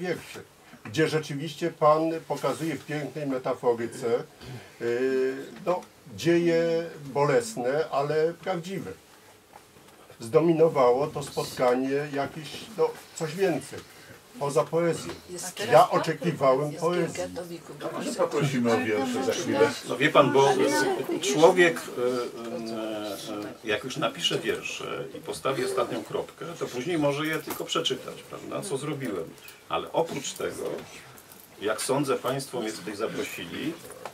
wierszy, gdzie rzeczywiście Pan pokazuje w pięknej metaforyce yy, no, dzieje bolesne, ale prawdziwe. Zdominowało to spotkanie jakieś, no, coś więcej, poza poezją. Ja oczekiwałem poezji. Poprosimy o wiersze za chwilę. No wie pan, bo człowiek, e, e, jak już napisze wiersze i postawi ostatnią kropkę, to później może je tylko przeczytać, prawda, co zrobiłem. Ale oprócz tego, jak sądzę, państwo mnie tutaj zaprosili e,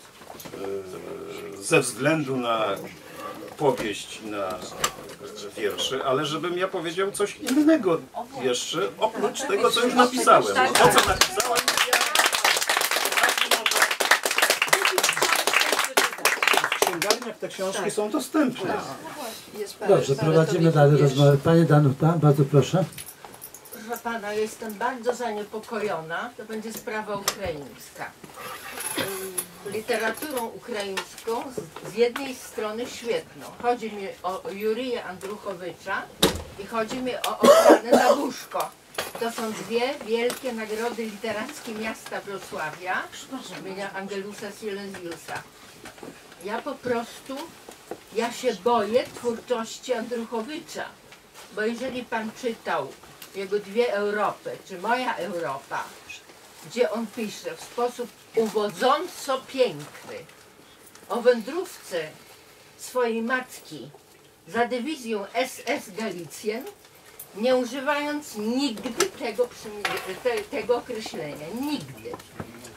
ze względu na powieść na wiersze, ale żebym ja powiedział coś innego jeszcze, oprócz tego, co już napisałem. No to, co napisałem, w księgarniach te książki są dostępne. Dobrze, prowadzimy dalej rozmowę. Pani Danuta, bardzo proszę. Proszę pana, jestem bardzo zaniepokojona. To będzie sprawa ukraińska. Literaturą ukraińską z, z jednej strony świetną. Chodzi mi o Jurija Andruchowicza i chodzi mi o Oksanę Zabuszko. To są dwie wielkie nagrody literackie miasta Wrocławia imienia Angelusa Silesiusa. Ja po prostu, ja się boję twórczości Andruchowicza. Bo jeżeli pan czytał jego dwie Europy, czy moja Europa, gdzie on pisze w sposób uwodząco piękny o wędrówce swojej matki za dywizją SS Galicjen, nie używając nigdy tego, te, tego określenia. Nigdy.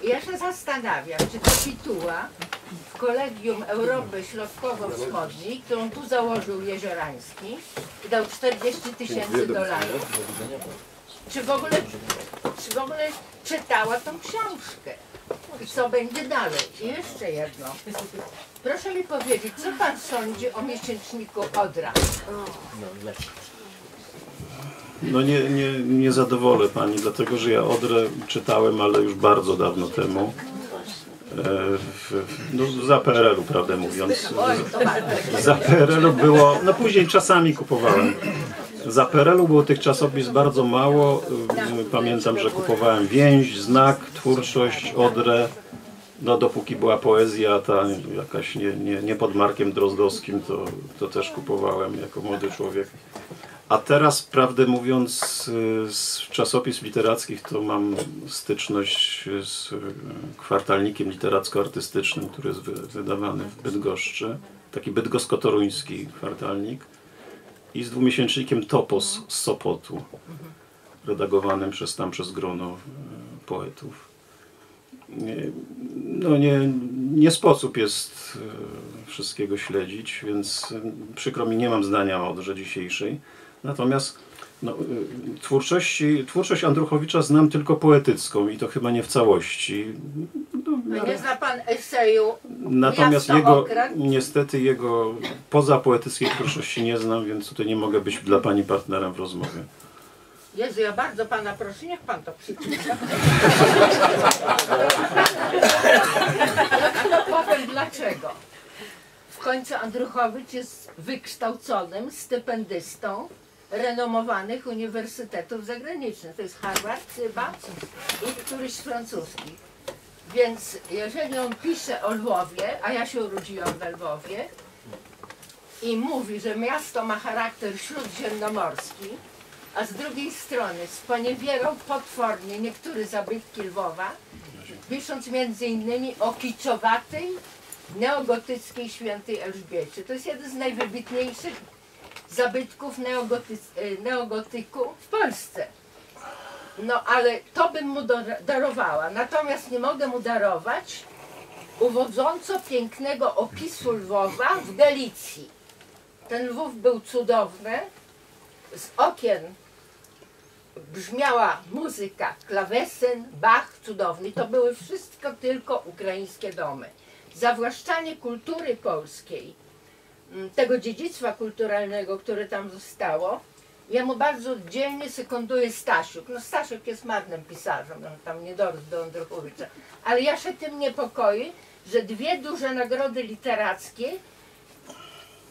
I ja się zastanawiam, czy kapituła w Kolegium Europy Środkowo-Wschodniej, którą tu założył Jeziorański i dał 40 tysięcy dolarów, czy w ogóle, czy w ogóle czytała tą książkę? I co będzie dalej? I jeszcze jedno. Proszę mi powiedzieć, co pan sądzi o miesięczniku Odra? No nie, nie, nie zadowolę pani, dlatego że ja Odrę czytałem, ale już bardzo dawno temu. E, w, no, za PRL-u, prawdę mówiąc. Za PRL-u było, no później czasami kupowałem. Za PRL-u było tych czasopism bardzo mało. E, Pamiętam, że kupowałem Więź, Znak, Twórczość, Odrę. No dopóki była poezja ta jakaś nie, nie, nie pod Markiem Drozdowskim, to, to też kupowałem jako młody człowiek. A teraz, prawdę mówiąc, y, z czasopism literackich to mam styczność z y, kwartalnikiem literacko-artystycznym, który jest wy- wydawany w Bydgoszczy. Taki bydgosko-toruński kwartalnik. I z dwumiesięcznikiem Topos z Sopotu, redagowanym przez tam przez grono y, poetów. No nie, nie sposób jest y, wszystkiego śledzić, więc y, przykro mi, nie mam zdania o odrze dzisiejszej. Natomiast no, twórczości, twórczość Andruchowicza znam tylko poetycką i to chyba nie w całości. Nie zna pan eseju Natomiast jego, Okręt? niestety jego poza poetyckiej twórczości nie znam, więc tutaj nie mogę być dla Pani partnerem w rozmowie. Jezu, ja bardzo pana proszę, niech pan to przeczyta. Powiem dlaczego. W końcu Andruchowicz jest wykształconym stypendystą renomowanych uniwersytetów zagranicznych. To jest Harvard chyba i któryś z francuskich. Więc jeżeli on pisze o Lwowie, a ja się urodziłam we Lwowie i mówi, że miasto ma charakter śródziemnomorski, a z drugiej strony sponiewierał potwornie niektóre zabytki Lwowa, pisząc między innymi o kiczowatej, neogotyckiej świętej Elżbiecie. To jest jeden z najwybitniejszych zabytków e, neogotyku w Polsce. No ale to bym mu dar- darowała. Natomiast nie mogę mu darować uwodząco pięknego opisu Lwowa w Galicji. Ten Lwów był cudowny. Z okien brzmiała muzyka, klawesyn, Bach cudowny. To były wszystko tylko ukraińskie domy. Zawłaszczanie kultury polskiej, m, tego dziedzictwa kulturalnego, które tam zostało, jemu bardzo dzielnie sekunduje Stasiuk. No Stasiuk jest marnym pisarzem, on tam nie dorósł do Andruchowicza. Ale ja się tym niepokoi, że dwie duże nagrody literackie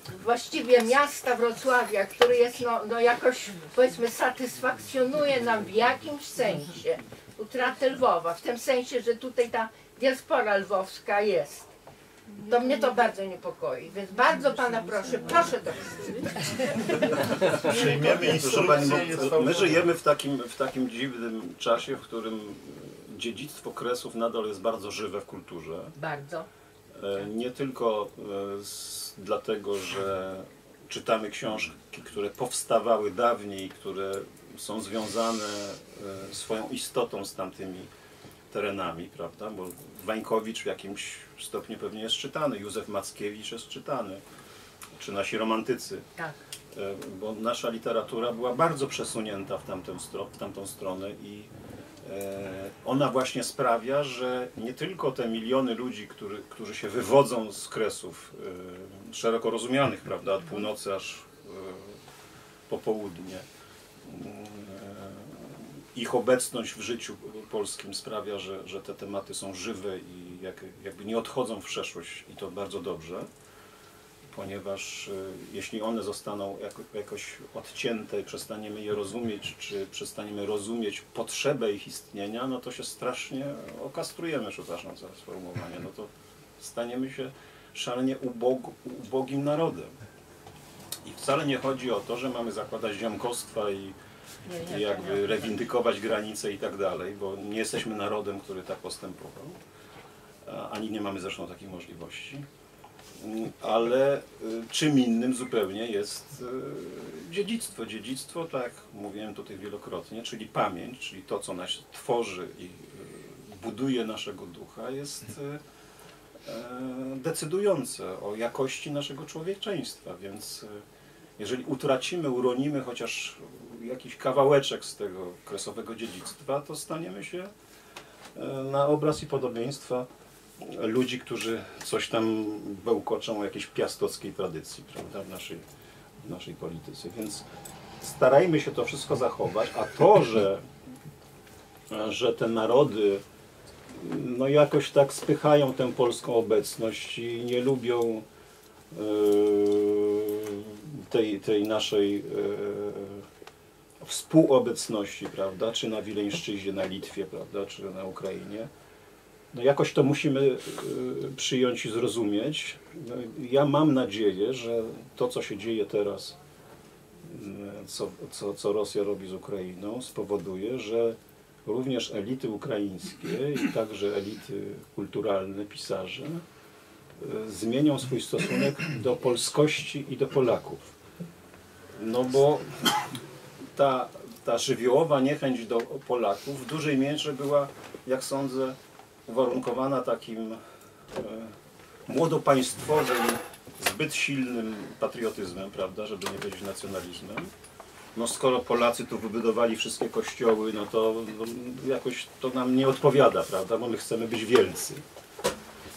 właściwie miasta Wrocławia, który jest no, no jakoś powiedzmy satysfakcjonuje nam w jakimś sensie utratę Lwowa, w tym sensie, że tutaj ta diaspora lwowska jest. To mnie to bardzo niepokoi, więc bardzo pana proszę, proszę to. Przyjmiemy Proszę Pani, instrukcję. my żyjemy w takim, w takim dziwnym czasie, w którym dziedzictwo kresów nadal jest bardzo żywe w kulturze. Bardzo. E, Nie tylko e, z, dlatego, że czytamy książki, które powstawały dawniej, które są związane e, swoją istotą z tamtymi terenami, prawda? Bo Wańkowicz w jakimś stopniu pewnie jest czytany, Józef Mackiewicz jest czytany, czy nasi romantycy. Tak. E, bo nasza literatura była bardzo przesunięta w, tamtą stro, w tamtą stronę i e, ona właśnie sprawia, że nie tylko te miliony ludzi, który, którzy się wywodzą z kresów e, szeroko rozumianych, prawda, od północy aż po południe, ich obecność w życiu polskim sprawia, że, że te tematy są żywe i jak, jakby nie odchodzą w przeszłość i to bardzo dobrze ponieważ y, jeśli one zostaną jako, jakoś odcięte i przestaniemy je rozumieć, czy przestaniemy rozumieć potrzebę ich istnienia, no to się strasznie okastrujemy, przepraszam za sformułowanie, no to staniemy się szalenie ubog, ubogim narodem. I wcale nie chodzi o to, że mamy zakładać ziomkostwa i, i nie, jakby rewindykować granice i tak dalej, bo nie jesteśmy narodem, który tak postępował, ani nie mamy zresztą takich możliwości. Ale y, czym innym zupełnie jest y, dziedzictwo. Dziedzictwo, tak jak mówiłem tutaj wielokrotnie, czyli pamięć, czyli to, co nas tworzy i y, buduje naszego ducha, jest decydujące o jakości naszego człowieczeństwa. Więc jeżeli utracimy, uronimy chociaż jakiś kawałeczek z tego kresowego dziedzictwa, to staniemy się e, na obraz i podobieństwa ludzi, którzy coś tam bełkoczą o jakiejś piastockiej tradycji, prawda, w naszej, w naszej polityce. Więc starajmy się to wszystko zachować, a to, że, że te narody no jakoś tak spychają tę polską obecność i nie lubią e, tej, tej naszej e, współobecności, prawda, czy na Wileńszczyźnie, na Litwie, prawda, czy na Ukrainie. No jakoś to musimy y, przyjąć i zrozumieć. No, ja mam nadzieję, że to, co się dzieje teraz, y, co, co, co Rosja robi z Ukrainą, spowoduje, że również elity ukraińskie i także elity kulturalne, pisarze, y, zmienią swój stosunek do polskości i do Polaków. No bo ta, ta żywiołowa niechęć do Polaków w dużej mierze była, jak sądzę, uwarunkowana takim e, młodopaństwowym, zbyt silnym patriotyzmem, prawda, żeby nie powiedzieć nacjonalizmem. No skoro Polacy tu wybudowali wszystkie kościoły, no to no, jakoś to nam nie odpowiada, prawda, bo my chcemy być wielcy.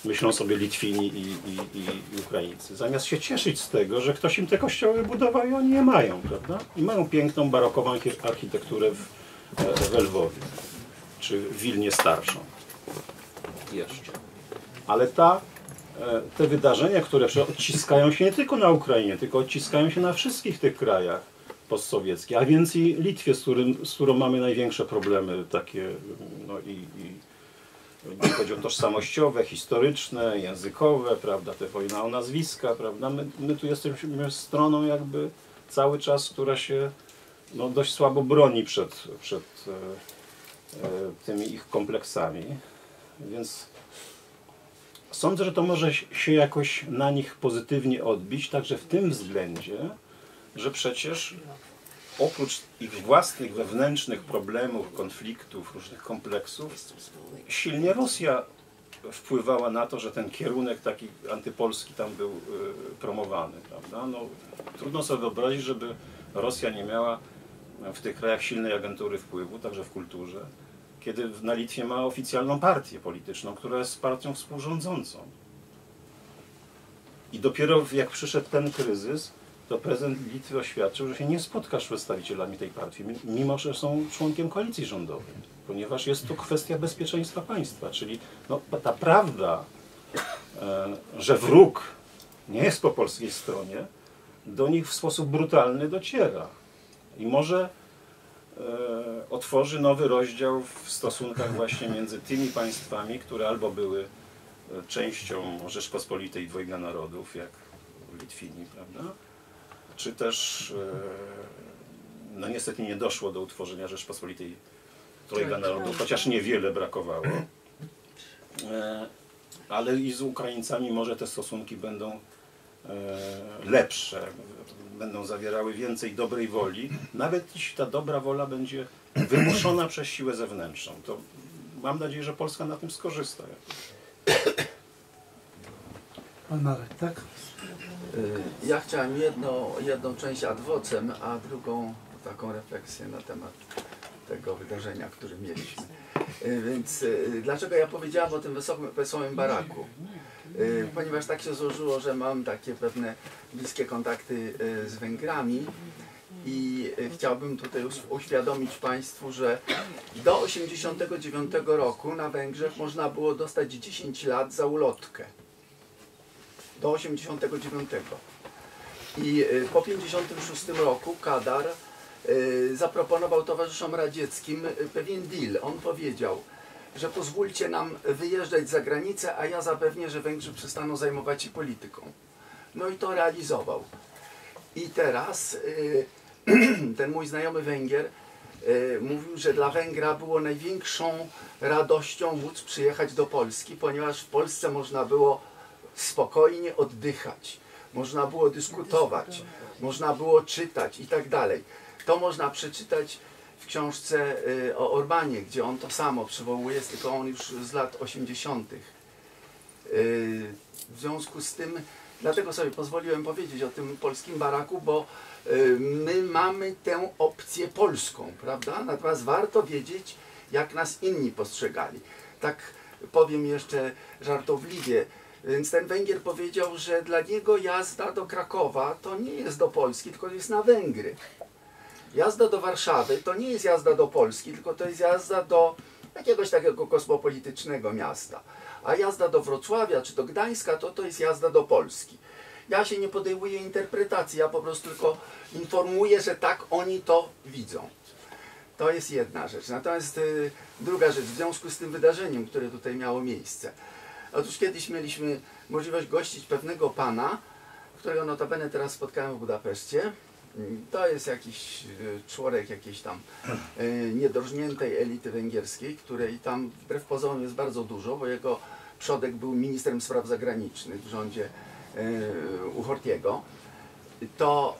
Myślą sobie Litwini i, i, i Ukraińcy. Zamiast się cieszyć z tego, że ktoś im te kościoły budował i oni je mają, prawda? I mają piękną, barokową archi- architekturę w, e, w Lwowie, czy w Wilnie Starszą jeszcze. Ale ta, e, te wydarzenia, które odciskają się nie tylko na Ukrainie, tylko odciskają się na wszystkich tych krajach postsowieckich, a więc i Litwie, z, którym, z którą mamy największe problemy takie, no i, i jeśli chodzi o tożsamościowe, historyczne, językowe, prawda, te wojna o nazwiska, prawda, my, my tu jesteśmy stroną jakby cały czas, która się no, dość słabo broni przed, przed e, e, tymi ich kompleksami. Więc sądzę, że to może się jakoś na nich pozytywnie odbić, także w tym względzie, że przecież oprócz ich własnych wewnętrznych problemów, konfliktów, różnych kompleksów, silnie Rosja wpływała na to, że ten kierunek taki antypolski tam był y, promowany, prawda? No, trudno sobie wyobrazić, żeby Rosja nie miała w tych krajach silnej agentury wpływu, także w kulturze, kiedy na Litwie ma oficjalną partię polityczną, która jest partią współrządzącą. I dopiero jak przyszedł ten kryzys, to prezydent Litwy oświadczył, że się nie spotkasz z przedstawicielami tej partii, mi- mimo że są członkiem koalicji rządowej, ponieważ jest to kwestia bezpieczeństwa państwa. Czyli no, ta prawda, e, że wróg nie jest po polskiej stronie, do nich w sposób brutalny dociera. I może e, otworzy nowy rozdział w stosunkach właśnie między tymi państwami, które albo były e, częścią Rzeczpospolitej Dwojga Narodów, jak Litwini, prawda? Czy też, e, no niestety nie doszło do utworzenia Rzeczpospolitej Trojga Narodów, chociaż niewiele brakowało. E, Ale i z Ukraińcami może te stosunki będą e, lepsze, będą zawierały więcej dobrej woli, nawet jeśli ta dobra wola będzie wymuszona przez siłę zewnętrzną. To mam nadzieję, że Polska na tym skorzysta. Pan Marek, tak? Y, Ja chciałem jedno, jedną część ad vocem, a drugą taką refleksję na temat tego wydarzenia, które mieliśmy. Y, Więc y, dlaczego ja powiedziałam o tym wesołym, wesołym baraku? Ponieważ tak się złożyło, że mam takie pewne bliskie kontakty z Węgrami i chciałbym tutaj uświadomić Państwu, że do 1989 roku na Węgrzech można było dostać 10 lat za ulotkę do 89. I y, po 56 roku Kadar y, zaproponował towarzyszom radzieckim y, pewien deal. On powiedział, że pozwólcie nam wyjeżdżać za granicę, a ja zapewnię, że Węgrzy przestaną zajmować się polityką. No i to realizował. I teraz ten mój znajomy Węgier mówił, że dla Węgra było największą radością móc przyjechać do Polski, ponieważ w Polsce można było spokojnie oddychać, można było dyskutować, można było czytać i tak dalej. To można przeczytać w książce y, o Orbanie, gdzie on to samo przywołuje, tylko on już z lat 80. Y, W związku z tym, dlatego sobie pozwoliłem powiedzieć o tym polskim baraku, bo y, my mamy tę opcję polską, prawda? Natomiast warto wiedzieć, jak nas inni postrzegali. Tak powiem jeszcze żartobliwie, więc ten Węgier powiedział, że dla niego jazda do Krakowa to nie jest do Polski, tylko jest na Węgry. Jazda do Warszawy to nie jest jazda do Polski, tylko to jest jazda do jakiegoś takiego kosmopolitycznego miasta. A jazda do Wrocławia czy do Gdańska to to jest jazda do Polski. Ja się nie podejmuję interpretacji, ja po prostu tylko informuję, że tak oni to widzą. To jest jedna rzecz. Natomiast y, druga rzecz, w związku z tym wydarzeniem, które tutaj miało miejsce. Otóż kiedyś mieliśmy możliwość gościć pewnego pana, którego notabene teraz spotkałem w Budapeszcie. To jest jakiś y, członek jakiejś tam y, niedorżniętej elity węgierskiej, której tam wbrew pozorom jest bardzo dużo, bo jego przodek był ministrem spraw zagranicznych w rządzie y, Uhortiego. To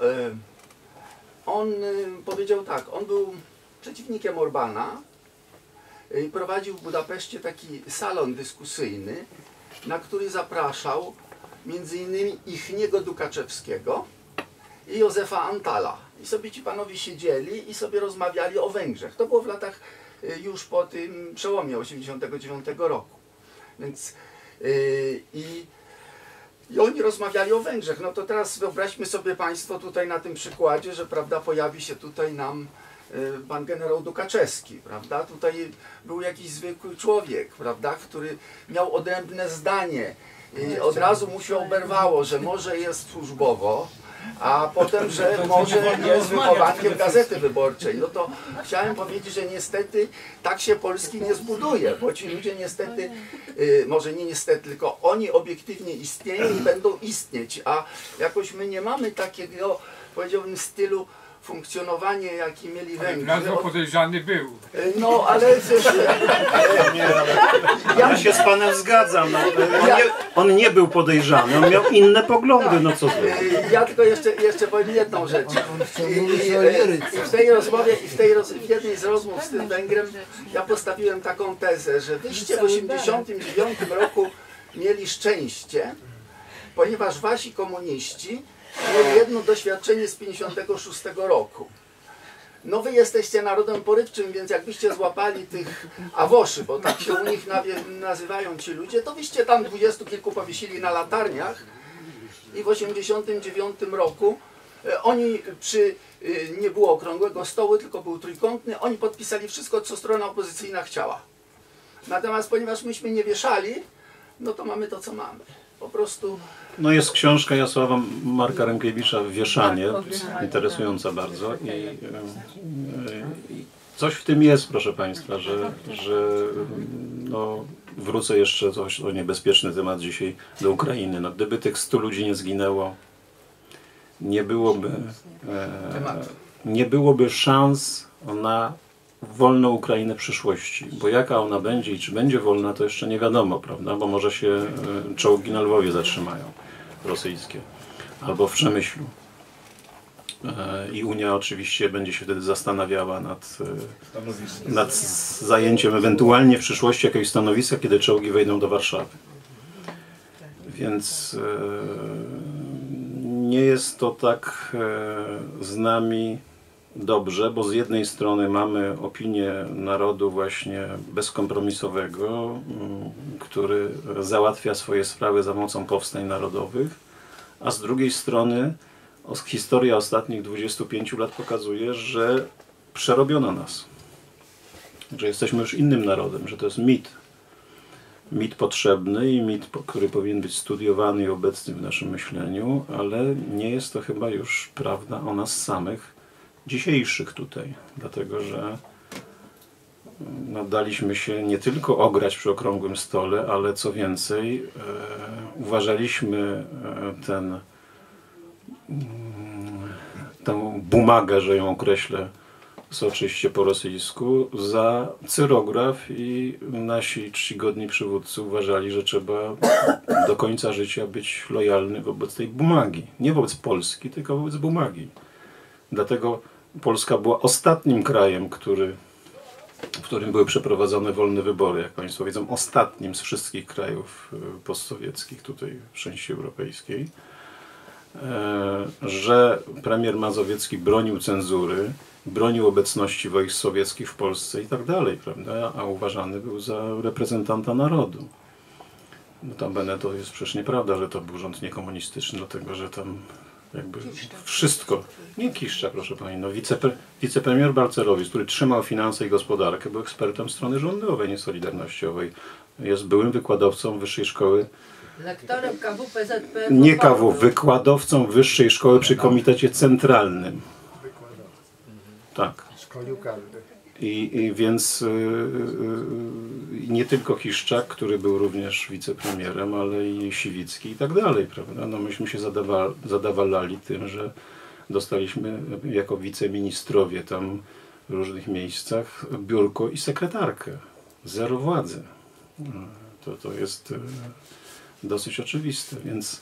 on powiedział tak, on był przeciwnikiem Orbana prowadził w Budapeszcie taki salon dyskusyjny, na który zapraszał między innymi Ichniego Dukaczewskiego i Józefa Antala. I sobie ci panowie siedzieli i sobie rozmawiali o Węgrzech. To było w latach y, już po tym przełomie 89 roku. Więc yy, i, i oni rozmawiali o Węgrzech. No to teraz wyobraźmy sobie Państwo tutaj na tym przykładzie, że prawda, pojawi się tutaj nam y, pan generał Dukaczewski, prawda? Tutaj był jakiś zwykły człowiek, prawda, który miał odrębne zdanie. I od razu mu się oberwało, że może jest służbowo, a potem, że może jest wychowankiem Gazety Wyborczej. No to chciałem powiedzieć, że niestety tak się Polski nie zbuduje, bo ci ludzie niestety, y, może nie niestety, tylko oni obiektywnie istnieją i będą istnieć, a jakoś my nie mamy takiego, powiedziałbym, stylu funkcjonowania, jaki mieli Węgrzy. Bardzo podejrzany był. Y, No, ale też, Ja się z panem zgadzam. No, on, nie, on nie był podejrzany, on miał inne poglądy, no co złego. Y, Ja tylko jeszcze, jeszcze powiem jedną rzecz. I, i, i w tej rozmowie, i w, tej roz, w jednej z rozmów z tym Węgrem ja postawiłem taką tezę, że wyście w 89 roku mieli szczęście, ponieważ wasi komuniści jedno doświadczenie z 56 roku. No wy jesteście narodem porywczym, więc jakbyście złapali tych awoszy, bo tak się u nich nazywają ci ludzie, to byście tam dwudziestu kilku powiesili na latarniach i w 89 roku e, oni przy, e, nie było okrągłego stołu, tylko był trójkątny, oni podpisali wszystko, co strona opozycyjna chciała. Natomiast ponieważ myśmy nie wieszali, no to mamy to, co mamy. po prostu No jest książka Jasława Marka Rękiewicza Wieszanie, Tak, interesująca bardzo i, e, i coś w tym jest, proszę Państwa, że, że no, wrócę jeszcze coś o niebezpieczny temat dzisiaj do Ukrainy. No, gdyby tych 100 ludzi nie zginęło, nie byłoby, e, nie byłoby szans na wolną Ukrainę przyszłości. Bo jaka ona będzie i czy będzie wolna, to jeszcze nie wiadomo, prawda? Bo może się e, czołgi na Lwowie zatrzymają, rosyjskie, albo w Przemyślu. E, I Unia oczywiście będzie się wtedy zastanawiała nad, e, nad zajęciem ewentualnie w przyszłości jakiegoś stanowiska, kiedy czołgi wejdą do Warszawy. Więc nie jest to tak z nami dobrze, bo z jednej strony mamy opinię narodu właśnie bezkompromisowego, mm, który załatwia swoje sprawy za pomocą powstań narodowych, a z drugiej strony historia ostatnich 25 lat pokazuje, że przerobiono nas. Że jesteśmy już innym narodem, że to jest mit. Mit potrzebny i mit, który powinien być studiowany i obecny w naszym myśleniu, ale nie jest to chyba już prawda o nas samych, dzisiejszych tutaj, dlatego że mm, no, daliśmy się nie tylko ograć przy okrągłym stole, ale co więcej, e, uważaliśmy e, ten, mm, tę bumagę, że ją określę soczyście po rosyjsku, za cyrograf i nasi czcigodni przywódcy uważali, że trzeba do końca życia być lojalny wobec tej bumagi. Nie wobec Polski, tylko wobec bumagi. Dlatego Polska była ostatnim krajem, który, w którym były przeprowadzone wolne wybory, jak Państwo wiedzą, ostatnim z wszystkich krajów y, postsowieckich tutaj w części europejskiej, E, że premier Mazowiecki bronił cenzury, bronił obecności wojsk sowieckich w Polsce i tak dalej, prawda? A uważany był za reprezentanta narodu. Notabene to jest przecież nieprawda, że to był rząd niekomunistyczny, dlatego że tam jakby wszystko. Nie Kiszcza, proszę Pani. No, wicepre, wicepremier Balcerowicz, który trzymał finanse i gospodarkę, był ekspertem strony rządowej, nie solidarnościowej. Jest byłym wykładowcą Wyższej Szkoły, Lektorem KWPZP. nie KW, wykładowcą Wyższej Szkoły przy Komitecie Centralnym. Tak. Szkolił każdy. I, i więc y, y, y, nie tylko Kiszczak, który był również wicepremierem, ale i Siwicki i tak dalej, prawda? No myśmy się zadawa, zadawalali tym, że dostaliśmy jako wiceministrowie tam w różnych miejscach biurko i sekretarkę. Zero władzy. Y, To, to jest y, dosyć oczywiste, więc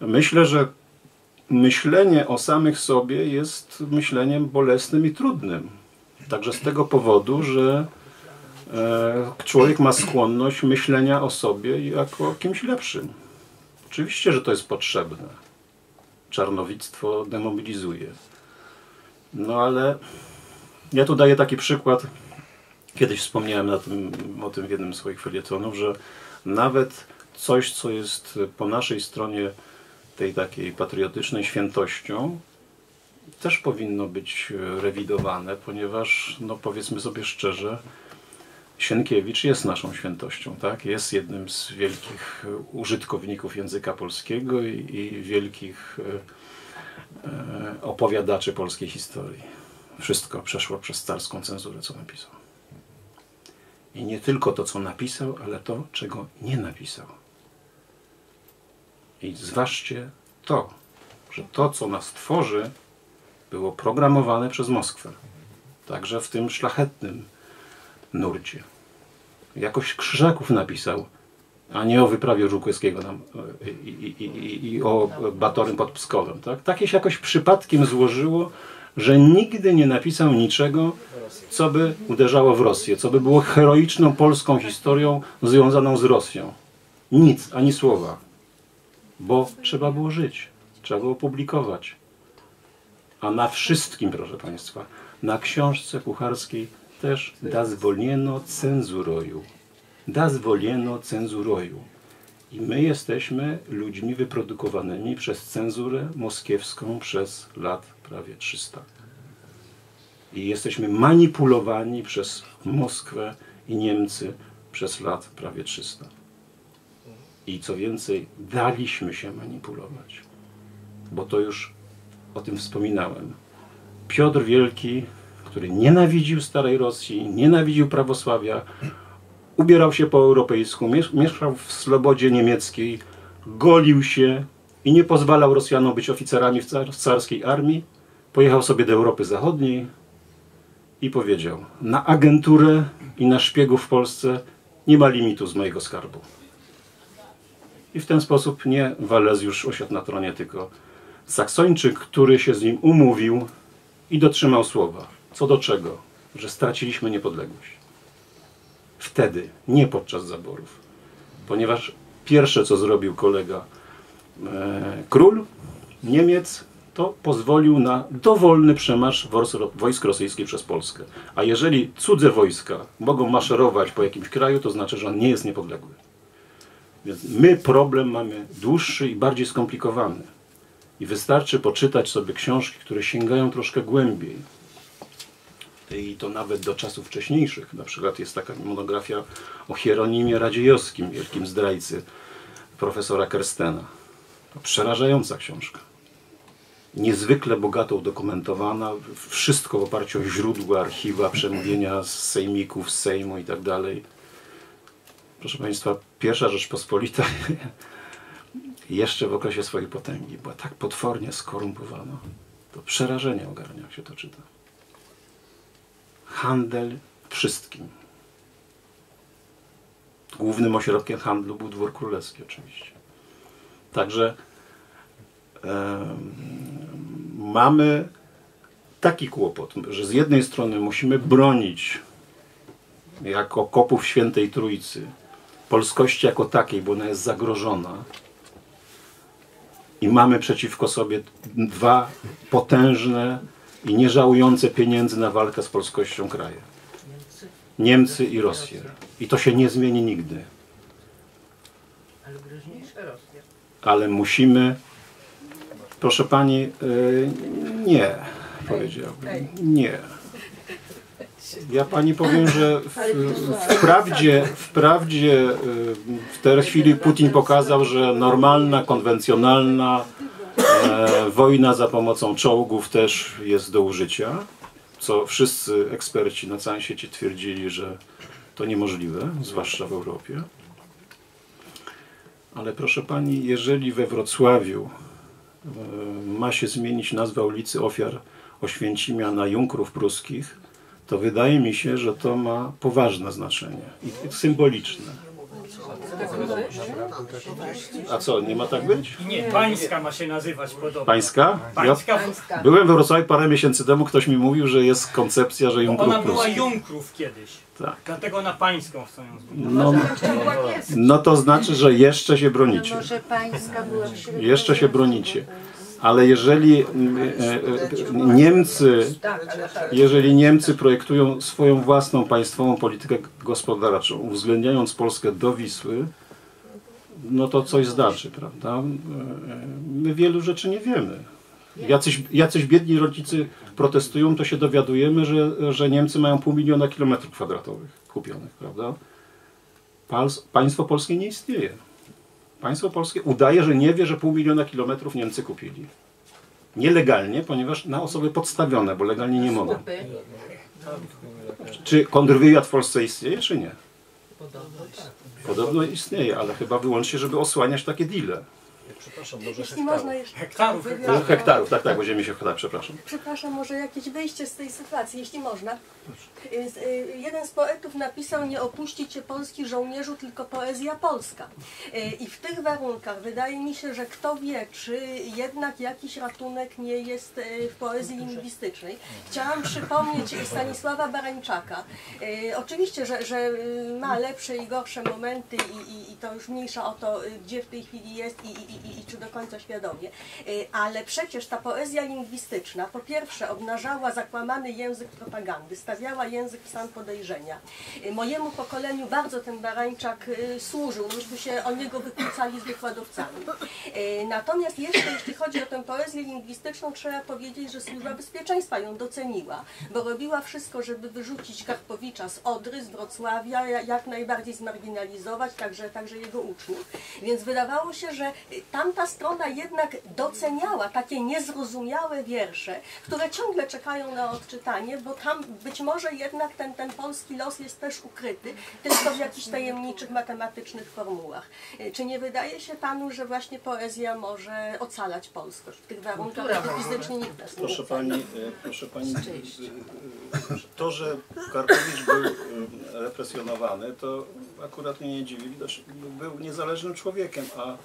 myślę, że myślenie o samych sobie jest myśleniem bolesnym i trudnym. Także z tego powodu, że e, człowiek ma skłonność myślenia o sobie jako kimś lepszym. Oczywiście, że to jest potrzebne. Czarnowictwo demobilizuje. No ale ja tu daję taki przykład. Kiedyś wspomniałem na tym, o tym w jednym z swoich felietonów, że nawet coś, co jest po naszej stronie tej takiej patriotycznej świętością, też powinno być e, rewidowane, ponieważ, no powiedzmy sobie szczerze, Sienkiewicz jest naszą świętością, tak? Jest jednym z wielkich e, użytkowników języka polskiego i, i wielkich e, e, opowiadaczy polskiej historii. Wszystko przeszło przez carską cenzurę, co napisał. I nie tylko to, co napisał, ale to, czego nie napisał. I zważcie to, że to, co nas tworzy, było programowane przez Moskwę. Także w tym szlachetnym nurcie. Jakoś Krzyżaków napisał, a nie o wyprawie Żukłewskiego nam, e, i, i, i, i o Batorym pod Pskowem. Tak? Takie się jakoś przypadkiem złożyło, że nigdy nie napisał niczego, co by uderzało w Rosję, co by było heroiczną polską historią związaną z Rosją. Nic, ani słowa. Bo trzeba było żyć, trzeba było publikować. A na wszystkim, proszę Państwa, na książce kucharskiej też dazwolieno cenzuroju. Dazwolieno cenzuroju. I my jesteśmy ludźmi wyprodukowanymi przez cenzurę moskiewską przez lat prawie 300. I jesteśmy manipulowani przez Moskwę i Niemcy przez lat prawie 300. I co więcej, daliśmy się manipulować, bo to już o tym wspominałem. Piotr Wielki, który nienawidził starej Rosji, nienawidził prawosławia, ubierał się po europejsku, miesz- mieszkał w slobodzie niemieckiej, golił się i nie pozwalał Rosjanom być oficerami w, car- w carskiej armii. Pojechał sobie do Europy Zachodniej i powiedział: Na agenturę i na szpiegów w Polsce nie ma limitu z mojego skarbu. I w ten sposób nie Walezjusz osiadł na tronie, tylko Saksończyk, który się z nim umówił i dotrzymał słowa. Co do czego? Że straciliśmy niepodległość. Wtedy, nie podczas zaborów. Ponieważ pierwsze, co zrobił kolega e, król Niemiec, to pozwolił na dowolny przemarsz wojsk rosyjskich przez Polskę. A jeżeli cudze wojska mogą maszerować po jakimś kraju, to znaczy, że on nie jest niepodległy. Więc my problem mamy dłuższy i bardziej skomplikowany. I wystarczy poczytać sobie książki, które sięgają troszkę głębiej. I to nawet do czasów wcześniejszych. Na przykład jest taka monografia o Hieronimie Radziejowskim, wielkim zdrajcy profesora Kerstena. Przerażająca książka. Niezwykle bogato udokumentowana, wszystko w oparciu o źródła, archiwa, przemówienia z sejmików, z Sejmu i tak dalej. Proszę Państwa, pierwsza Rzeczpospolita jeszcze w okresie swojej potęgi była tak potwornie skorumpowana. To przerażenie ogarnia, jak się to czyta. Handel wszystkim. Głównym ośrodkiem handlu był dwór królewski oczywiście. Także em, mamy taki kłopot, że z jednej strony musimy bronić jako kopów świętej Trójcy polskości jako takiej, bo ona jest zagrożona i mamy przeciwko sobie dwa potężne i nieżałujące pieniędzy na walkę z polskością kraje. Niemcy i Rosję. I to się nie zmieni nigdy. Ale musimy, proszę pani, y, nie, powiedziałbym. Nie. Ja pani powiem, że wprawdzie, wprawdzie y, w tej chwili Putin pokazał, że normalna, konwencjonalna e, wojna za pomocą czołgów też jest do użycia, co wszyscy eksperci na całym świecie twierdzili, że to niemożliwe, zwłaszcza w Europie. Ale proszę pani, jeżeli we Wrocławiu e, ma się zmienić nazwa ulicy Ofiar Oświęcimia na Junkrów Pruskich, to wydaje mi się, że to ma poważne znaczenie i symboliczne. A co, nie ma tak być? Nie, pańska ma się nazywać podobno. Pańska? Ja Pańska. byłem we Wrocławiu parę miesięcy temu, ktoś mi mówił, że jest koncepcja, że Junkrów Ona była. Junkrów kiedyś. Tak. Dlatego na pańską chcą ją zmienić. No, no to znaczy, że jeszcze się bronicie. Może pańska była Jeszcze się bronicie. Ale jeżeli e, e, Niemcy, jeżeli Niemcy projektują swoją własną państwową politykę gospodarczą, uwzględniając Polskę do Wisły, no to coś znaczy, prawda? E, My wielu rzeczy nie wiemy. Jacyś, jacyś biedni rodzice protestują, to się dowiadujemy, że, że Niemcy mają pół miliona kilometrów kwadratowych kupionych, prawda? Państwo polskie nie istnieje. Państwo polskie udaje, że nie wie, że pół miliona kilometrów Niemcy kupili. Nielegalnie, ponieważ na osoby podstawione, bo legalnie nie mogą. Czy kontrwywiad w Polsce istnieje, czy nie? Podobno istnieje, ale chyba wyłącznie, żeby osłaniać takie deale. Jeśli można jeszcze. Hektarów, hektarów. Hektarów, tak, tak, będziemy się hektarów, przepraszam. Przepraszam, może jakieś wyjście z tej sytuacji, jeśli można. Y, Jeden z poetów napisał, nie opuści cię polski żołnierzu, tylko poezja polska. Y, I w tych warunkach wydaje mi się, że kto wie, czy jednak jakiś ratunek nie jest y, w poezji lingwistycznej. Chciałam przypomnieć Stanisława Barańczaka. Oczywiście, że, że ma lepsze i gorsze momenty i, i, i to już mniejsza o to, gdzie w tej chwili jest i, i, i, i, i czy do końca świadomie, y, ale przecież ta poezja lingwistyczna po pierwsze obnażała zakłamany język propagandy, stawiała język w stan podejrzenia. Y, Mojemu pokoleniu bardzo ten Barańczak y, służył, myśmy się o niego wykłócali z wykładowcami. Natomiast jeszcze jeśli chodzi o tę poezję lingwistyczną, trzeba powiedzieć, że Służba Bezpieczeństwa ją doceniła, bo robiła wszystko, żeby wyrzucić Karpowicza z Odry, z Wrocławia, ja- jak najbardziej zmarginalizować, także, także jego uczniów. Więc wydawało się, że tamta strona jednak doceniała takie niezrozumiałe wiersze, które ciągle czekają na odczytanie, bo tam być może jednak ten, ten polski los jest też ukryty, tylko w jakichś tajemniczych matematycznych formułach. Y, Czy nie wydaje się panu, że właśnie poezja może ocalać polskość w tych warunkach, kiedy fizycznie nikt nas nie Proszę ocali? pani, e, proszę pani, e, to, że Karpowicz był represjonowany, to akurat mnie nie dziwi. Widać, był niezależnym człowiekiem, a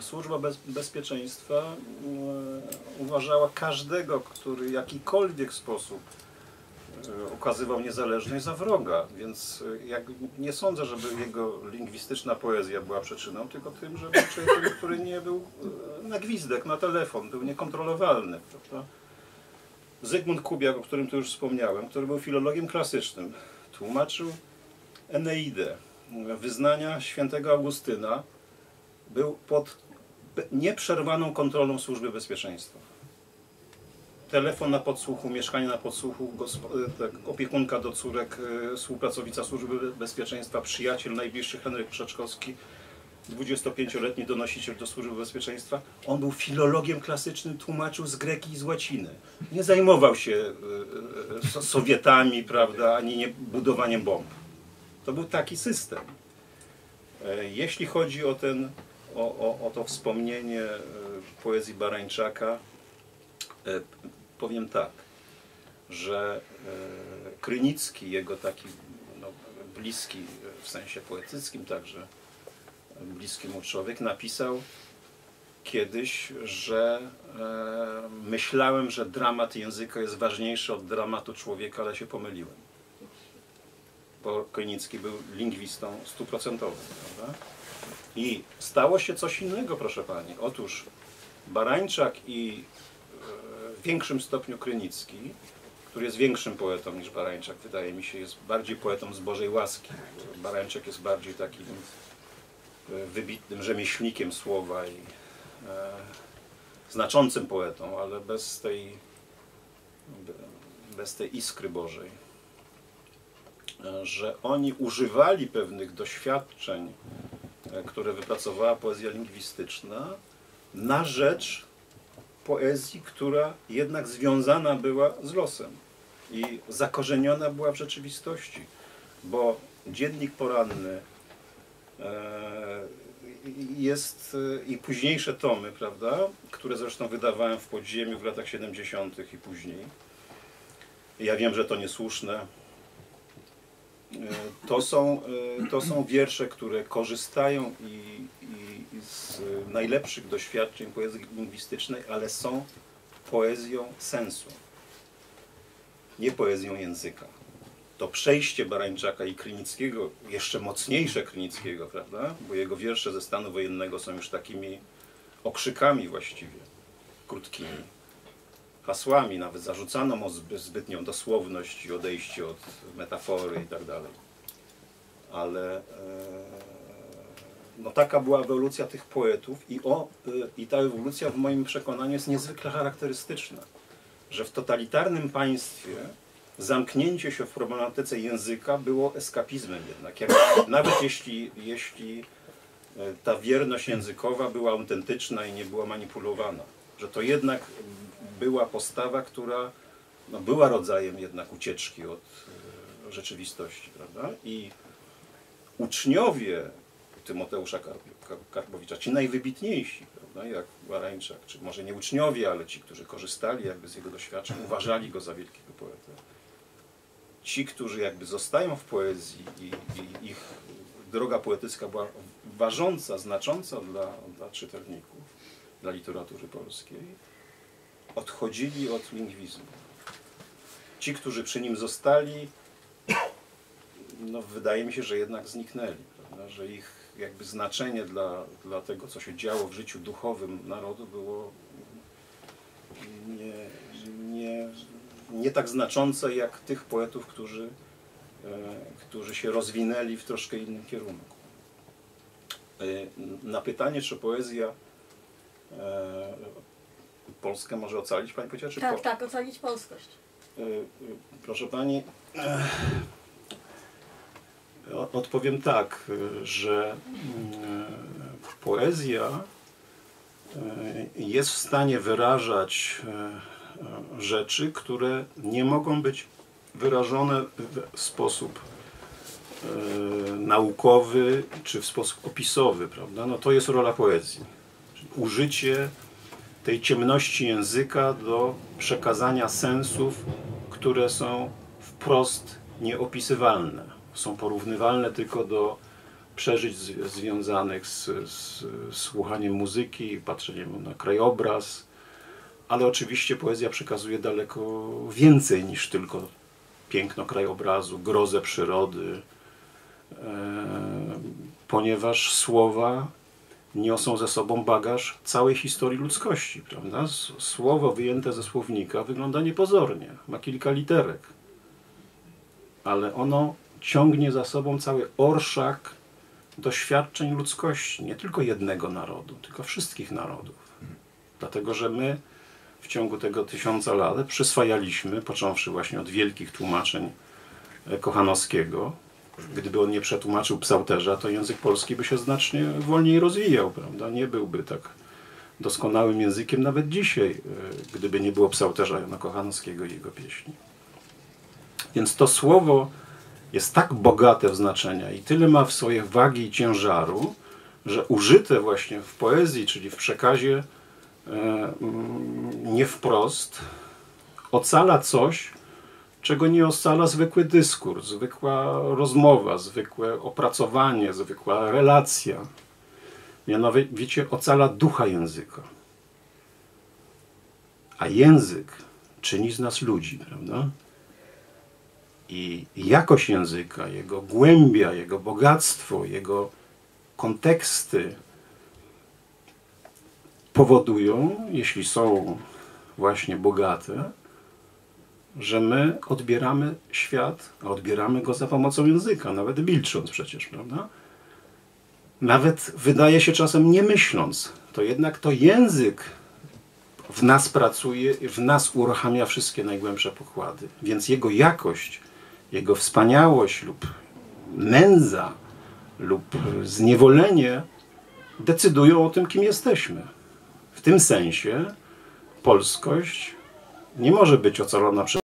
Służba Bez, Bezpieczeństwa e, uważała każdego, który w jakikolwiek sposób e, ukazywał niezależność za wroga, więc e, jak, nie sądzę, żeby jego lingwistyczna poezja była przyczyną, tylko tym, że był człowiekiem, który nie był e, na gwizdek, na telefon, był niekontrolowalny, prawda? Zygmunt Kubiak, o którym tu już wspomniałem, który był filologiem klasycznym, tłumaczył Eneidę, wyznania świętego Augustyna, był pod nieprzerwaną kontrolą służby bezpieczeństwa. Telefon na podsłuchu, mieszkanie na podsłuchu, e, tak, opiekunka do córek, e, współpracownica służby bezpieczeństwa, przyjaciel najbliższy Henryk Krzeczkowski, 25-letni donosiciel do służby bezpieczeństwa. On był filologiem klasycznym, tłumaczył z greki i z łaciny. Nie zajmował się e, so- Sowietami, prawda, ani nie budowaniem bomb. To był taki system. Jeśli chodzi o, ten, o, o, o to wspomnienie e, poezji Barańczaka, e, powiem tak, że e, Krynicki, jego taki no, bliski w sensie poetyckim także, bliski mu człowiek, napisał kiedyś, że myślałem, że dramat języka jest ważniejszy od dramatu człowieka, ale się pomyliłem. Bo Krynicki był lingwistą stuprocentowym, prawda? I stało się coś innego, proszę Pani. Otóż Barańczak i e, w większym stopniu Krynicki, który jest większym poetą niż Barańczak, wydaje mi się, jest bardziej poetą z Bożej łaski. Barańczak jest bardziej takim e, wybitnym rzemieślnikiem słowa i e, znaczącym poetą, ale bez tej, be- bez tej iskry Bożej. Że oni używali pewnych doświadczeń, które wypracowała poezja lingwistyczna, na rzecz poezji, która jednak związana była z losem i zakorzeniona była w rzeczywistości, bo dziennik poranny e, jest e, i późniejsze tomy, prawda, które zresztą wydawałem w podziemiu w latach 70. i później. Ja wiem, że to niesłuszne. E, To są, e, to są wiersze, które korzystają i, i, z najlepszych doświadczeń poezji lingwistycznej, ale są poezją sensu, nie poezją języka. To przejście Barańczaka i Krynickiego, jeszcze mocniejsze Krynickiego, prawda? Bo jego wiersze ze stanu wojennego są już takimi okrzykami właściwie, krótkimi hasłami, nawet zarzucano mu zby- zbytnią dosłowność i odejście od metafory i tak dalej. Ale e, no taka była ewolucja tych poetów i, o, e, i ta ewolucja w moim przekonaniu jest niezwykle charakterystyczna, że w totalitarnym państwie zamknięcie się w problematyce języka było eskapizmem jednak. Jak, nawet jeśli, jeśli e, ta wierność językowa była autentyczna i nie była manipulowana. Że to jednak była postawa, która no, była rodzajem jednak ucieczki od e, rzeczywistości, prawda? I uczniowie Tymoteusza Karp- Kar- Karpowicza, ci najwybitniejsi, prawda, jak Barańczak, czy może nie uczniowie, ale ci, którzy korzystali jakby z jego doświadczeń, uważali go za wielkiego poetę. Ci, którzy jakby zostają w poezji i, i ich droga poetycka była ważąca, znacząca dla, dla czytelników, dla literatury polskiej, odchodzili od lingwizmu. Ci, którzy przy nim zostali, no wydaje mi się, że jednak zniknęli. Prawda? że ich jakby znaczenie dla, dla tego, co się działo w życiu duchowym narodu było nie, nie, nie tak znaczące jak tych poetów, którzy, e, którzy się rozwinęli w troszkę innym kierunku. E, Na pytanie, czy poezja e, Polskę może ocalić, Pani powiedziała, czy Tak, po- tak, ocalić polskość. E, e, Proszę Pani, e, odpowiem tak, że mm, e, poezja e, jest w stanie wyrażać rzeczy, które nie mogą być wyrażone w sposób naukowy czy w sposób opisowy, prawda? No to jest rola poezji. Użycie tej ciemności języka do przekazania sensów, które są wprost nieopisywalne. Są porównywalne tylko do przeżyć z, związanych z, z słuchaniem muzyki, patrzeniem na krajobraz, ale oczywiście poezja przekazuje daleko więcej niż tylko piękno krajobrazu, grozę przyrody, e, ponieważ słowa niosą ze sobą bagaż całej historii ludzkości, prawda? Słowo wyjęte ze słownika wygląda niepozornie, ma kilka literek, ale ono ciągnie za sobą cały orszak doświadczeń ludzkości, nie tylko jednego narodu, tylko wszystkich narodów. Dlatego, że my w ciągu tego tysiąca lat przyswajaliśmy, począwszy właśnie od wielkich tłumaczeń e, Kochanowskiego, gdyby on nie przetłumaczył psałterza, to język polski by się znacznie wolniej rozwijał, prawda? Nie byłby tak doskonałym językiem nawet dzisiaj, e, gdyby nie było psałterza Jana Kochanowskiego i jego pieśni. Więc to słowo jest tak bogate w znaczenia i tyle ma w swojej wagi i ciężaru, że użyte właśnie w poezji, czyli w przekazie e, mm, nie wprost, ocala coś, czego nie ocala zwykły dyskurs, zwykła rozmowa, zwykłe opracowanie, zwykła relacja. Mianowicie ocala ducha języka. A język czyni z nas ludzi, prawda? I jakość języka, jego głębia, jego bogactwo, jego konteksty powodują, jeśli są właśnie bogate, że my odbieramy świat, a odbieramy go za pomocą języka, nawet milcząc przecież, prawda? Nawet wydaje się czasem nie myśląc, to jednak to język w nas pracuje, w nas uruchamia wszystkie najgłębsze pokłady. Więc jego jakość, jego wspaniałość lub nędza lub zniewolenie decydują o tym, kim jesteśmy. W tym sensie polskość nie może być ocalona przez